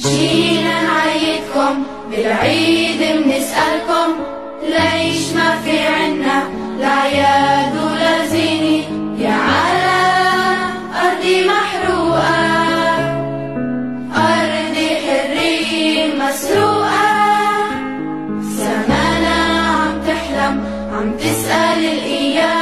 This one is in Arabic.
جينا نعيدكم بالعيد بنسألكم ليش ما في عنا لا عياد ولا زينة يا عالم أرضي محروقة. أرضي حرية مسروقة. سمانا عم تحلم عم تسأل الإيام.